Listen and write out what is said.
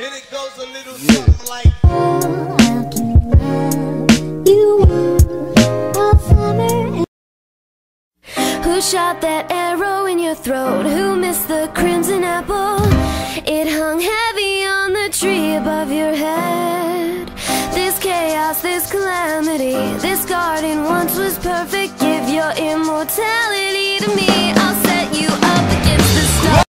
And it goes a little something like. Who shot that arrow in your throat? Who missed the crimson apple? It hung heavy on the tree above your head. This chaos, this calamity, this garden once was perfect. Give your immortality. to me.